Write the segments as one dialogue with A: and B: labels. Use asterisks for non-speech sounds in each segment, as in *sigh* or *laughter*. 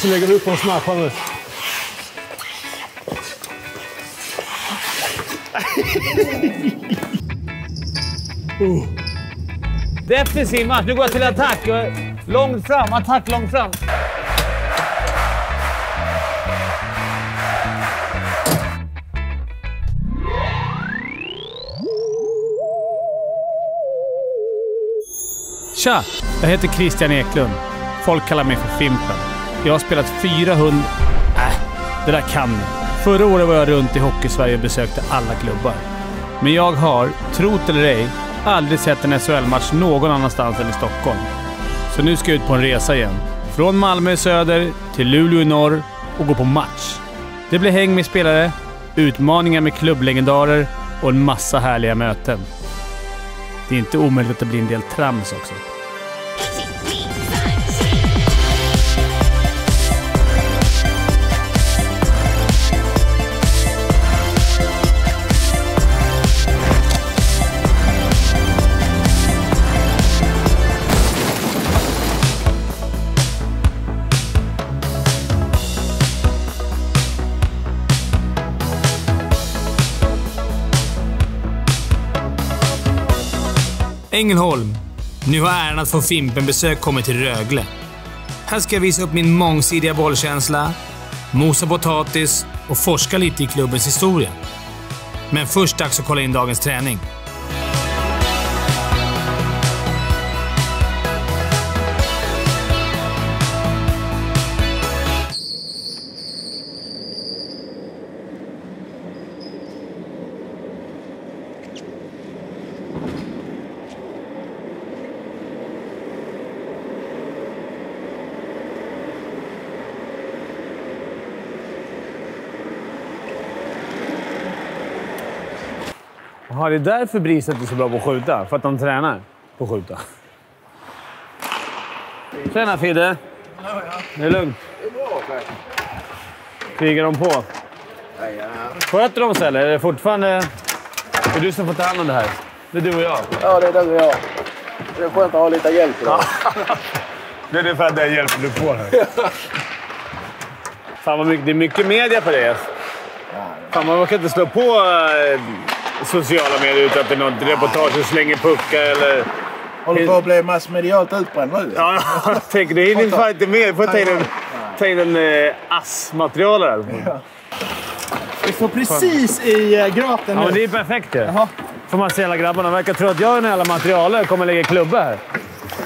A: Och så lägger du upp en här nu.
B: Uh. Defensiv match. Nu går jag till attack. Långt fram. Attack långt fram. Tja! Jag heter Christian Eklund. Folk kallar mig för Fimpen. Jag har spelat 400... Äh, det där kan ni. Förra året var jag runt i Hockeysverige och besökte alla klubbar. Men jag har, trot eller ej, aldrig sett en SHL-match någon annanstans än i Stockholm. Så nu ska jag ut på en resa igen. Från Malmö i söder till Luleå i norr och gå på match. Det blir häng med spelare, utmaningar med klubblegendarer och en massa härliga möten. Det är inte omöjligt att det blir en del trams också. Ängelholm. Nu har äran att få Fimpen-besök kommit till Rögle. Här ska jag visa upp min mångsidiga bollkänsla, mosa potatis och forska lite i klubbens historia. Men först dags att kolla in dagens träning. Jaha, det är därför Briset är så bra på att skjuta. För att de tränar på att skjuta. Tjena Fidde! Det är lugnt?
C: Det är bra tack.
B: Krigar de på? Sköter de sig eller är det fortfarande... Det är du som får ta hand om det här? Det är du och jag?
C: Ja, det är du och jag. Det är skönt att ha lite hjälp idag.
B: Det är ungefär den hjälpen du får här. Fan vad mycket, det är mycket media på det. Fan, man kan inte slå på eh, sociala medier utan att det är något reportage som slänger puckar eller...
C: Håller på att bli massmedialt utbränd nu.
B: Ja, jag *laughs* tänker det hinner fan inte med. Du får ta in en, ta in en eh, ass-material här.
D: Vi står precis i eh, gröten
B: Ja, men
D: nu.
B: det är perfekt ju.
D: Jaha.
B: Får man se alla grabbarna. verkar tro att jag är en jävla materialare kommer lägga klubba här.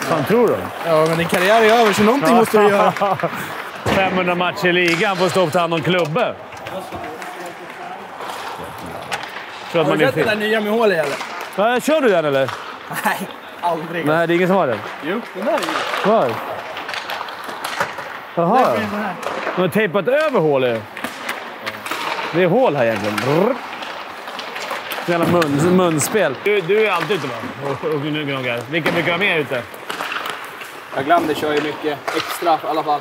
B: fan tror du?
D: Ja, men din karriär är över så någonting måste du göra. *laughs*
B: 500 matcher i ligan får stå och ta hand om klubbor. Tror att
D: Har
B: man
D: du sett den där nya med hål i eller?
B: Ja, Kör du den eller?
D: Nej, aldrig.
B: Nej, det är ingen som har den.
D: Jo, den där är ju...
B: Var? Jaha.
D: Här.
B: De har tejpat över hålet. Det är hål här egentligen. Jävla mun, munspel. Du, du är alltid ute va? Och, och nu gnuggar. Vilka brukar vara med ute?
D: Ja, Glander kör ju mycket extra i alla fall.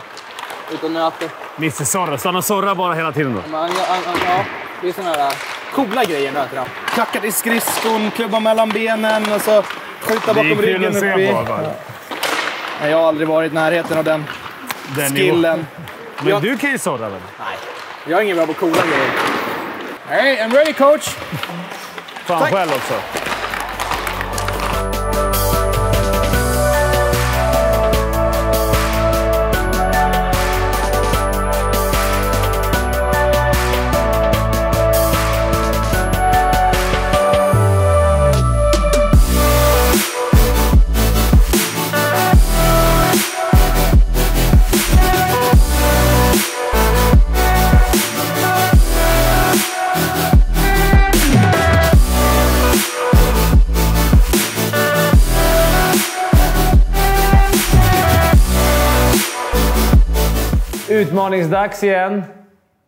D: Utan nöter.
B: Mr Zorra. Stannar Zorra bara hela tiden då?
D: Men, han- han- han- ja, det är såna där coola grejer nöter han. Klackat i skridskon, klubba mellan benen och så skjuta bakom ryggen upp i... Nej, Jag har aldrig varit i närheten av den
B: Den
D: skillen.
B: Men
D: Jag-
B: du kan ju Zorra väl?
D: Nej, jag är ingen bra på coola grejer. Hey, I'm ready coach!
B: Fan
D: Tack.
B: själv också. Utmaningsdags igen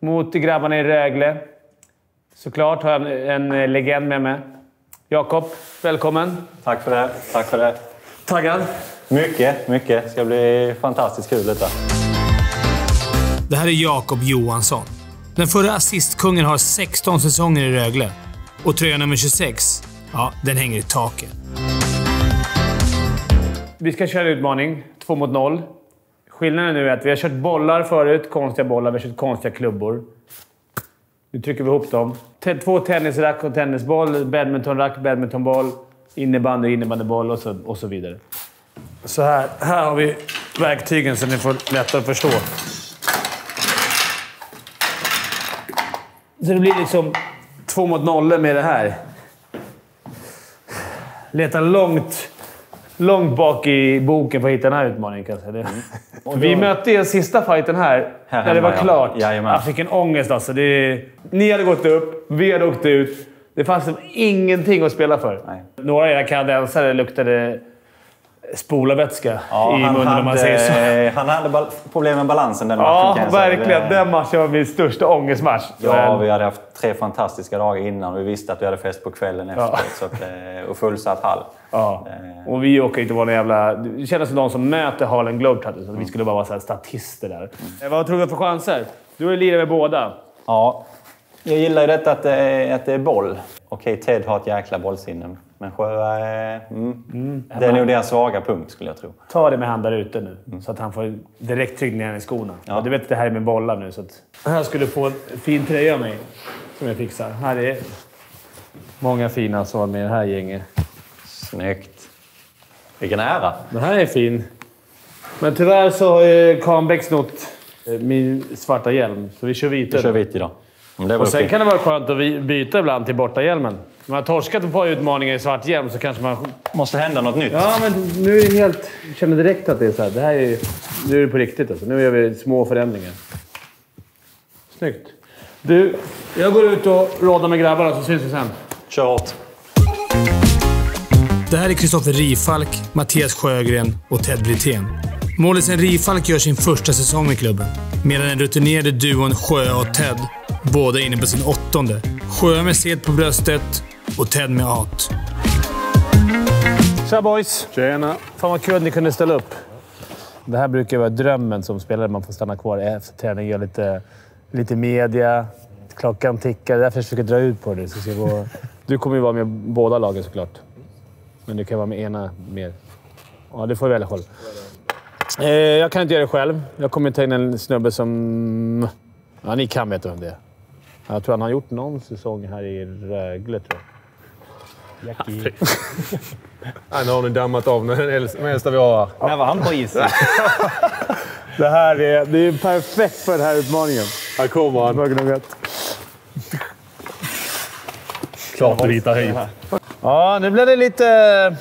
B: mot grabbarna i Rögle. Såklart har jag en en legend med mig. Jakob, välkommen.
E: Tack för det. Tack för det.
B: Taggad?
E: Mycket, mycket. Det ska bli fantastiskt kul detta.
B: Det här är Jakob Johansson. Den förra assistkungen har 16 säsonger i Rögle. Och tröja nummer 26, ja, den hänger i taket. Vi ska köra utmaning. Två mot noll. Skillnaden nu är att vi har kört bollar förut, konstiga bollar. Vi har kört konstiga klubbor. Nu trycker vi ihop dem. Två tennisrack och tennisboll, badmintonrack, badmintonboll, innebandy, innebandyboll och så, och så vidare. Så här, här har vi verktygen så ni får lättare att förstå. Så det blir liksom två mot nollor med det här. Leta långt, långt bak i boken för att hitta den här utmaningen kan jag säga. Det. *laughs* Vi mötte er sista fighten här,
E: Här
B: när det var
E: hemma, ja.
B: klart.
E: Jajamän.
B: Jag fick en ångest alltså. Det, ni hade gått upp, vi hade åkt ut. Det fanns liksom ingenting att spela för.
E: Nej.
B: Några av era kanadensare luktade spolarvätska
E: Ja,
B: i munnen om man säger så.
E: hade, han hade problem med balansen den matchen
B: Ja,
E: jag säga.
B: verkligen. Den matchen var min största ångestmatch.
E: Ja, vi hade haft tre fantastiska dagar innan och vi visste att vi hade fest på kvällen efteråt. Så att, eh, och fullsatt hall.
B: Ja.
E: Eh.
B: Och vi åker inte vara någon jävla... Det kändes som de som möter Harlem Globetrotters. att Vi skulle bara vara så statister där. Eh, Vad tror du för chanser? Du har ju lirat med båda.
E: Ja, jag gillar ju detta att det är, att det är boll. Okej, Ted har ett jäkla bollsinne. Men Sjö är... Mm, Det är nog deras svaga punkt skulle jag tro.
B: Ta det med hand där ute nu, så att han får direkt ner i skorna.
E: Ja.
B: Du vet, det här är med bollar nu. Så att... Här skulle du få en fin tröja av mig, som jag fixar. Här är många fina som var med i det här gänget.
E: Snyggt. Vilken ära!
B: Den här är fin. Men tyvärr så har ju Kahnbäck snott eh, min svarta hjälm, så vi kör vita.
E: Vi kör vitt idag. Men det var
B: Och sen
E: okej.
B: kan det vara skönt att byta ibland till bortahjälmen. Om man har torskat ett par utmaningar i svart hjälm så kanske man...
E: måste hända något nytt.
B: Ja, men nu är det helt... Jag känner direkt att det är så här. Det här är, nu är det på riktigt alltså. Nu gör vi små förändringar. Snyggt. Du, jag går ut och rådar med grabbarna så syns vi sen.
E: Kör hårt.
B: Det här är Kristoffer Rifalk, Mattias Sjögren och Ted Brithén. Målisen Rifalk gör sin första säsong med klubben, medan den rutinerade duon Sjö och Ted båda är inne på sin åttonde. Sjö med sed på bröstet och Ted med at. Tja boys!
A: Tjena!
B: Fan vad kul att ni kunde ställa upp. Det här brukar vara drömmen som spelare. Man får stanna kvar efter träning, göra lite, lite media. Klockan tickar. Därför försöker jag dra ut på det. Så gå... Du kommer ju vara med båda lagen såklart. Men du kan vara med ena mer. Ja, du får välja själv. Eh, jag kan inte göra det själv. Jag kommer ta in en snubbe som... Ja, ni kan veta vem det är. Jag tror han har gjort någon säsong här i Rögle, tror jag. Jackie.
A: Han *laughs* har nu dammat av den äldsta- den äldsta vi har här.
E: När var han på isen? *laughs*
B: Det här är, det är perfekt för den här utmaningen.
A: Här kommer han. Klart du hittar hit.
B: Ja, nu blev det lite...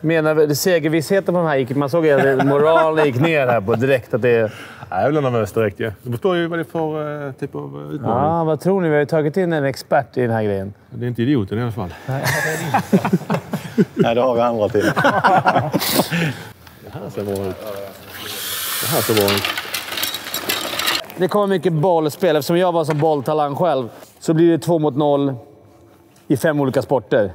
B: Menar segervissheten på de här gick... Man såg att moralen gick ner här på direkt. Att det,
A: Nej, jag blev nervös direkt ju. Det beror ju vad det är för eh, typ av eh, utmaning.
B: ja, vad tror ni? Vi har ju tagit in en expert i den här grejen.
A: Det är inte idioten i alla fall.
E: Nej, det *laughs* har vi andra till.
A: Det här ser bra ut. Det här ser bra ut.
B: Det kommer mycket bollspel. Eftersom jag var som bolltalang själv så blir det två mot noll i fem olika sporter.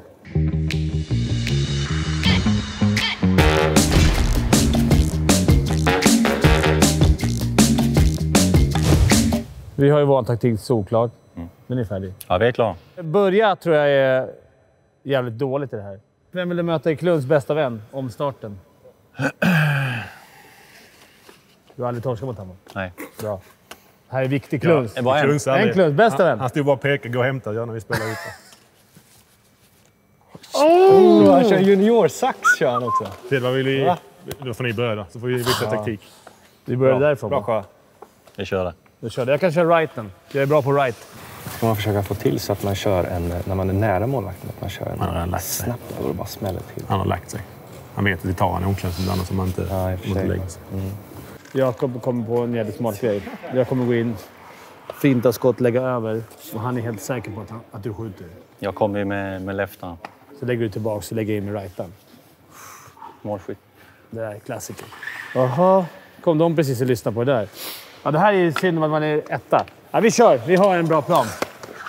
B: Vi har ju vår taktik såklart. Den är färdig.
E: Ja, vi är klara.
B: Börja tror jag är jävligt dåligt i det här. Vem vill du möta i Klunds bästa vän om starten? Du har aldrig torskat mot honom?
E: Nej.
B: Bra. Här är viktig Klunds.
E: Det var en.
A: Kluns
B: En. Klunds bästa vän.
A: han stod bara och pekade. Gå och hämta gör när vi spelar ute.
F: Oh, han kör juniorsax kör han också.
A: Ted, vad vill vi... Då får ni börja då, så får vi byta taktik.
B: Vi börjar därifrån.
F: Bra
B: va?
F: Sjö.
E: Vi kör det.
B: Då kör du. Jag kan köra righten. Jag är bra på right.
F: Ska man försöka få till så att man kör en, när man är nära målvakten, att man kör en
A: Han har lagt sig.
F: snabbt och det bara smäller till.
A: Han har lagt sig. Han vet att vi tar honom i omklädningsrummet annars om man inte
F: Ja,
A: måste lägga sig.
B: Jakob kommer på en jävligt smart grej. Jag kommer gå in, finta skott, lägga över och han är helt säker på att, han, att du skjuter.
E: Jag kommer ju med, med leftaren.
B: Så lägger du tillbaka och lägger in med righten.
E: Målskytt.
B: Det där är klassiker. Jaha, kom de precis och lyssnade på det där. Ja, det här är synd om att man är etta. Ja, vi kör! Vi har en bra plan.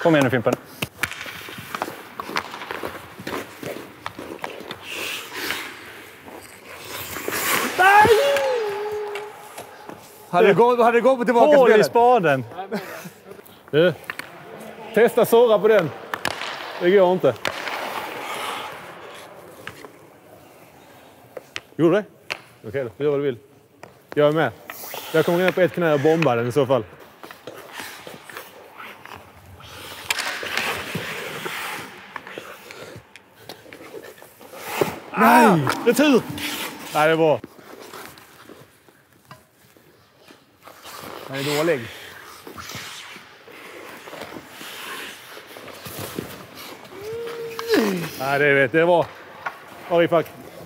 E: Kom igen nu Fimpen.
B: Hade det gått, hade det gått på tillbaka
E: Hål i spaden!
A: Du, testa surra på den. Det går inte. Gjorde det? Okej då, du gör vad du vill. Jag är med. Jag kommer ner på ett knä och bombar den i så fall. Nej! Retur! Nej, det är bra.
B: Den är dålig.
A: Nej, det vet jag. Det var...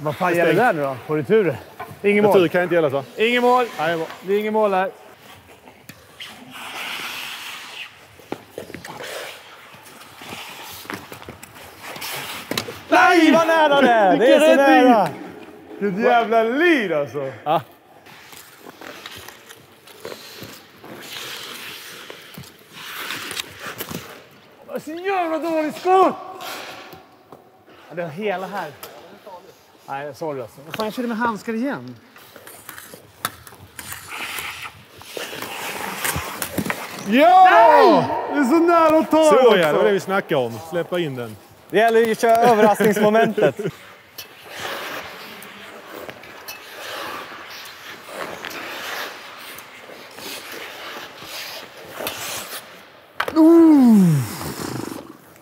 B: Vad fan gäller det där nu då? På retur? Ingen
A: Retur
B: mål.
A: kan inte gälla så.
B: Ingen mål.
A: Nej, det.
B: Det är ingen mål här.
E: Nej, vad nära det är! Det är så nära!
A: Vilket jävla lid alltså! Ja.
B: Så jävla dåligt skott! Det är hela här. Nej, sorry alltså. Vad fan, jag körde med handskar igen.
A: Ja!
B: Det är så nära att ta
A: Så
B: den
A: ja, det var det vi snackade om. Släppa in den.
E: Det gäller ju att köra överraskningsmomentet. Det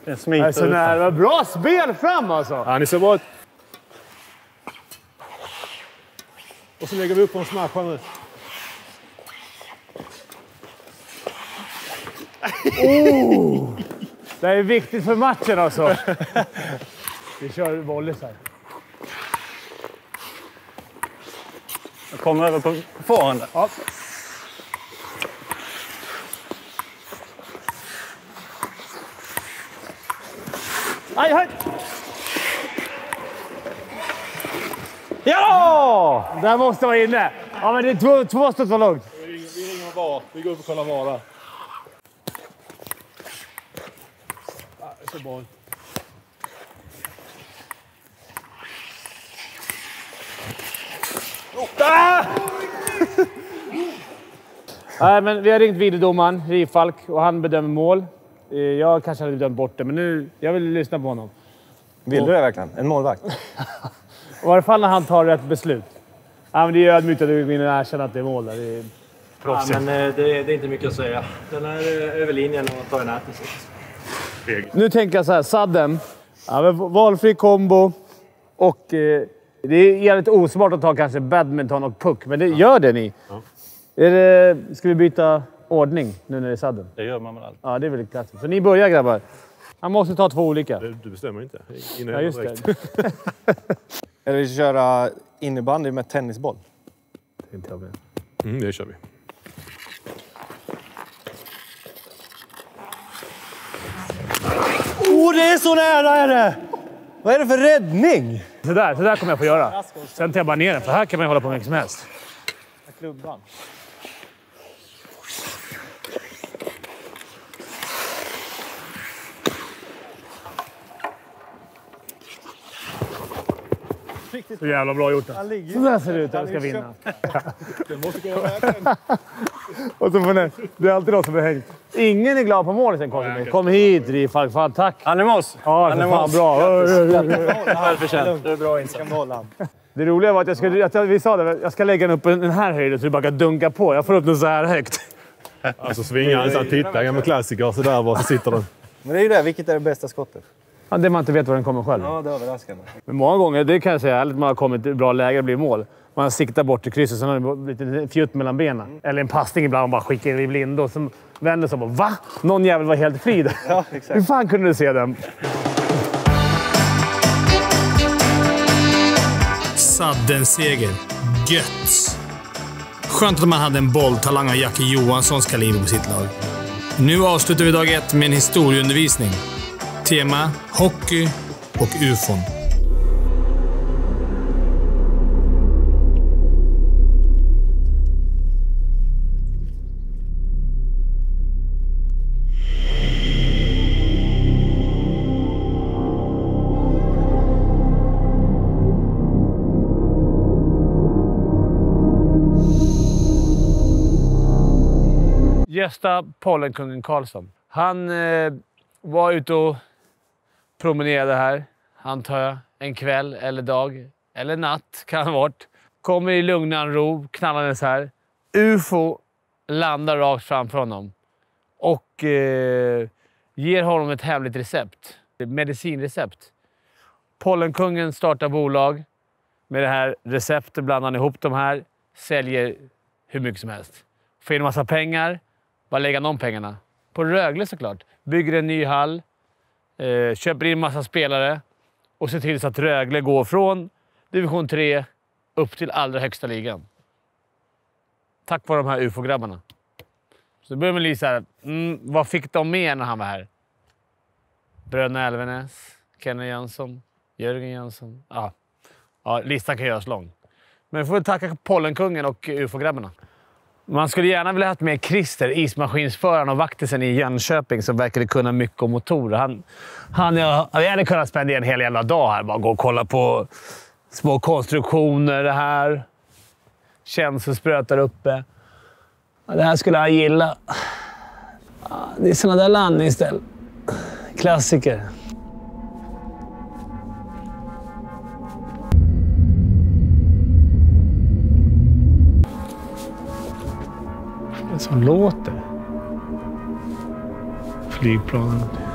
B: Det
E: smiter
B: är så
E: ut.
B: nära. Bra spel fram alltså!
A: Ja, ni ser bra Och så lägger vi upp på en smash här nu.
B: Det är viktigt för matchen alltså. Vi kör volleys här.
E: Jag kommer över på forehand.
B: Ja. Aj, aj!
E: Ja!
B: Där måste vara inne. Ja, men det är två, två studs var långt.
A: Vi ringer, vi ringer VAR. Vi går upp och kollar VAR ser bra ut. *laughs*
B: Nej, men vi har ringt videodomaren, Rifalk, och han bedömer mål. Eh, Jag kanske hade bedömt bort det, men nu, jag vill lyssna på honom.
F: Vill du det verkligen? En målvakt? *laughs*
B: I alla fall när han tar rätt beslut. Ja, men det är ödmjukt att du vill erkänna att det är mål. Där. Det är
G: Ja,
B: proffsigt.
G: men eh, det, det är inte mycket att säga. Den är eh, över linjen och tar i nätet.
B: Nu tänker jag så här, sadden. Ja, men valfri kombo och... Eh, det är jävligt osmart att ta kanske badminton och puck, men det gör det ni. Är det, ska vi byta ordning nu när det är sadden?
E: Det gör man väl alltid.
B: Ja, det är väl klassiskt. Så ni börjar grabbar. Han måste ta två olika.
A: Du, du bestämmer inte. Innan
B: Ja, just
A: direkt.
B: det. *laughs*
F: Eller vi ska köra innebandy med tennisboll.
B: Tänkte jag med.
A: Mm, det kör vi.
E: Oh, det är så nära är det! Vad är det för räddning?
B: Så där, så där kommer jag få göra. Sen tar jag bara ner den, för här kan man hålla på med mycket som helst.
E: Klubban.
B: Så jävla bra gjort.
E: Han ligger
B: Så där ser det ut när man ska vinna.
A: Den måste räkna. *laughs*
B: Och så får ni, det är alltid någon som är hängt. Ingen är glad på målet sen, konstigt. Kom hit, Rifalk. Fan, tack.
E: Han är med oss.
B: Ja,
E: Han
B: för
E: är
B: fan bra.
E: Välförtjänt. Det är bra insats.
B: Det roliga var att jag skulle, att jag, vi sa det, jag ska lägga den upp den här höjden så du bara kan dunka på. Jag får upp den så här högt.
A: Alltså svingar han så han tittar. Gammal klassiker. Så där bara så sitter den.
F: Men det är ju det. Vilket är det bästa skottet?
B: Ja, det man inte vet var den kommer själv.
F: Ja, det är överraskande.
B: Men många gånger, det kan jag säga ärligt, man har kommit i bra läge och blir mål. Man siktar bort till krysset, sen har det blivit en fjutt mellan benen. Eller en passning ibland, man bara skickar in i blindo. Och så vänder sig och bara Va? Någon jävel var helt fri där. *laughs*
F: Ja, exakt.
B: Hur fan kunde du se den?
H: Sadden-seger. Gött! Skönt att man hade en bolltalang av Jacke Johanssons kaliber på sitt lag. Nu avslutar vi dag ett med en historieundervisning. Tema hockey och ufon.
B: Gösta Pollenkungen Karlsson. Han eh, var ute och promenerade här, antar jag. En kväll eller dag. Eller natt *laughs* kan det ha varit. Kommer i lugnan ro, knallandes här. UFO landar rakt framför honom och eh, ger honom ett hemligt recept. Ett medicinrecept. Pollenkungen startar bolag med det här receptet, blandar han ihop de här, säljer hur mycket som helst. Får in en massa pengar. Var lägger han de pengarna? På Rögle såklart. Bygger en ny hall, eh, köper in massa spelare och ser till så att Rögle går från division 3 upp till allra högsta ligan. Tack vare de här UFO-grabbarna. Så då börjar man lite såhär, mm, vad fick de med när han var här? Bröderna Elvenäs, Kenny Jönsson, Jörgen Jönsson. Ja. ja, listan kan göras lång. Men vi får väl tacka Pollenkungen och UFO-grabbarna. Man skulle gärna vilja ha haft med Christer, ismaskinsföraren och vaktisen i Jönköping, som verkade kunna mycket om motorer. Han, han, jag, jag hade kunnat spendera en hel jävla dag här. Bara gå och kolla på små konstruktioner. Det här. Känselspröt där uppe. Det här skulle han gilla. Det är såna där landningsställ. Klassiker. Som låter. Flygplanen.